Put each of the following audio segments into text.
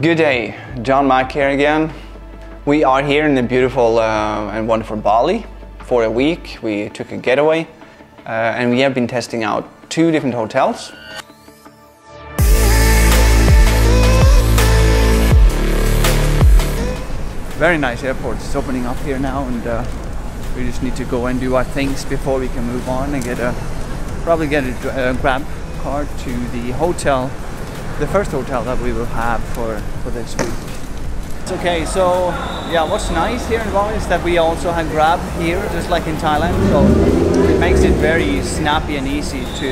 Good day, John Mac here again. We are here in the beautiful uh, and wonderful Bali for a week. We took a getaway uh, and we have been testing out two different hotels. Very nice airport. It's opening up here now and uh, we just need to go and do our things before we can move on and get a probably get a, a grab card to the hotel the first hotel that we will have for, for this week. It's okay, so yeah, what's nice here in Bali is that we also have Grab here, just like in Thailand, so it makes it very snappy and easy to,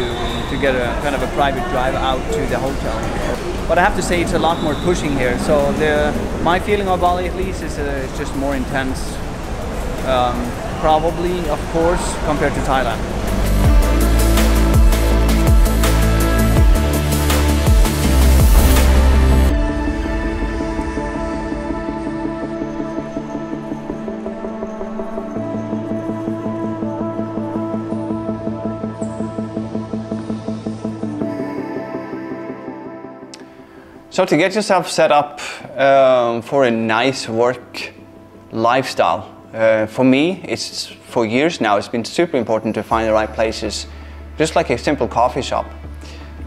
to get a kind of a private drive out to the hotel. But I have to say it's a lot more pushing here, so the, my feeling of Bali at least is uh, it's just more intense, um, probably, of course, compared to Thailand. So to get yourself set up um, for a nice work lifestyle, uh, for me, it's for years now, it's been super important to find the right places, just like a simple coffee shop.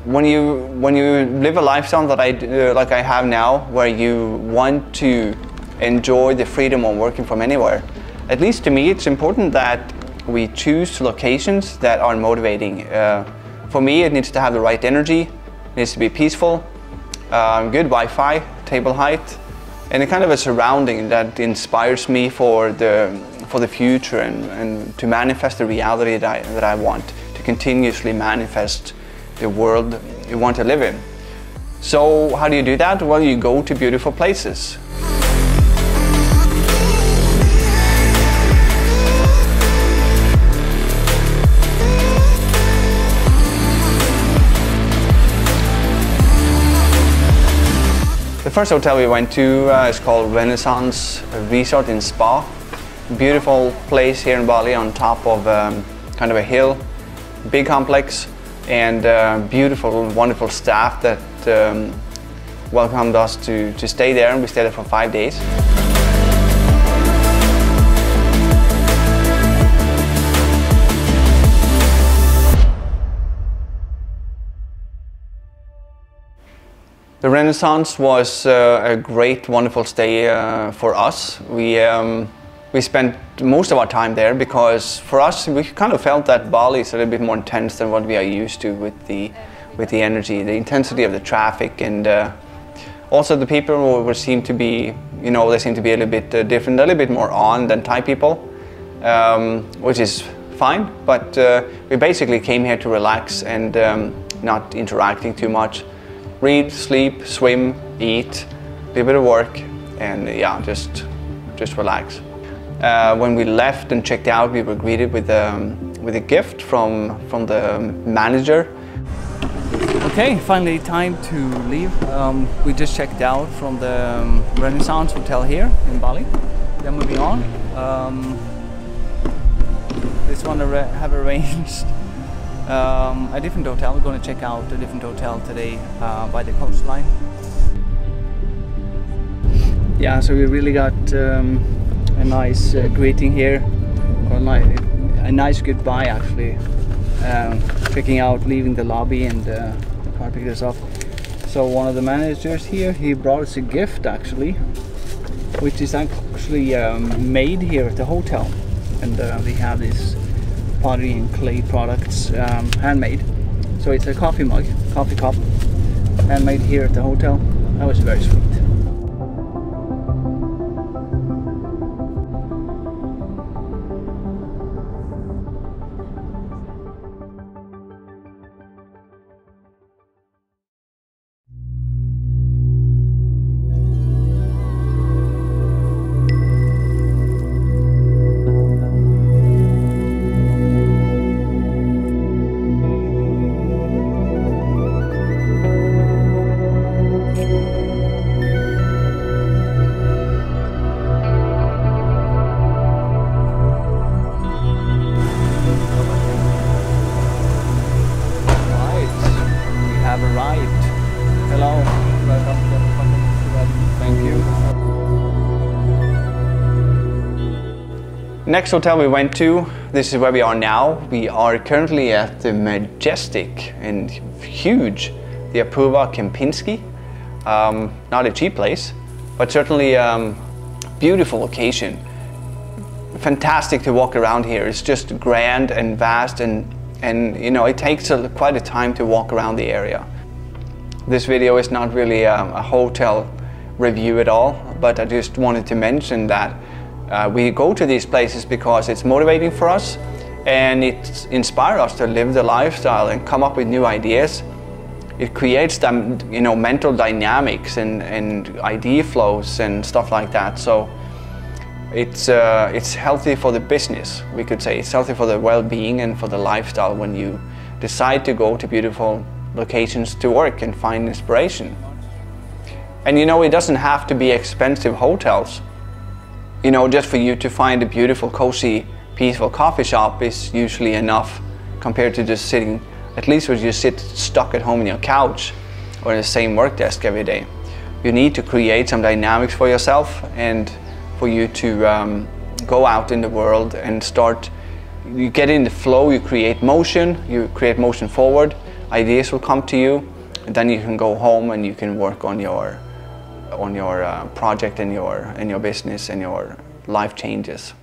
When you when you live a lifestyle that I uh, like I have now, where you want to enjoy the freedom of working from anywhere, at least to me, it's important that we choose locations that are motivating. Uh, for me, it needs to have the right energy, it needs to be peaceful, um, good Wi-Fi, table height, and a kind of a surrounding that inspires me for the for the future and, and to manifest the reality that I, that I want, to continuously manifest the world you want to live in. So how do you do that? Well, you go to beautiful places. The first hotel we went to uh, is called Renaissance Resort and Spa. Beautiful place here in Bali on top of um, kind of a hill, big complex, and uh, beautiful, wonderful staff that um, welcomed us to, to stay there, and we stayed there for five days. The Renaissance was uh, a great, wonderful stay uh, for us. We, um, we spent most of our time there because for us, we kind of felt that Bali is a little bit more intense than what we are used to with the, with the energy, the intensity of the traffic, and uh, also the people were, seem to be, you know, they seem to be a little bit uh, different, a little bit more on than Thai people, um, which is fine. But uh, we basically came here to relax and um, not interacting too much read, sleep, swim, eat, a little bit of work, and yeah, just, just relax. Uh, when we left and checked out, we were greeted with, um, with a gift from, from the manager. Okay, finally time to leave. Um, we just checked out from the um, Renaissance Hotel here in Bali. Then moving on. Um, this one I have arranged um, a different hotel. We're going to check out a different hotel today uh, by the coastline. Yeah, so we really got um, a nice uh, greeting here, or like a nice goodbye actually. Um, checking out, leaving the lobby, and uh, the car picked us up. So one of the managers here, he brought us a gift actually, which is actually um, made here at the hotel, and uh, we have this pottery and clay products, um, handmade. So it's a coffee mug, coffee cup, handmade here at the hotel. That was very sweet. Next hotel we went to, this is where we are now. We are currently at the majestic and huge, the Apurva Kempinski. Um, not a cheap place, but certainly um, beautiful location. Fantastic to walk around here. It's just grand and vast and, and you know, it takes a, quite a time to walk around the area. This video is not really a, a hotel review at all, but I just wanted to mention that uh, we go to these places because it's motivating for us and it inspires us to live the lifestyle and come up with new ideas. It creates them, you know, mental dynamics and, and idea flows and stuff like that. So it's, uh, it's healthy for the business, we could say. It's healthy for the well-being and for the lifestyle when you decide to go to beautiful locations to work and find inspiration. And you know, it doesn't have to be expensive hotels you know, just for you to find a beautiful, cozy, peaceful coffee shop is usually enough compared to just sitting, at least when you sit stuck at home in your couch or in the same work desk every day. You need to create some dynamics for yourself and for you to um, go out in the world and start, you get in the flow, you create motion, you create motion forward, ideas will come to you, and then you can go home and you can work on your on your uh, project and your, and your business and your life changes.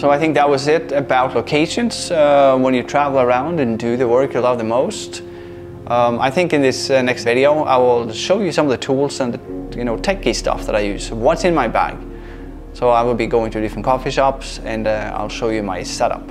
So I think that was it about locations uh, when you travel around and do the work you love the most. Um, I think in this uh, next video I will show you some of the tools and the you know techie stuff that I use. What's in my bag? So I will be going to different coffee shops and uh, I'll show you my setup.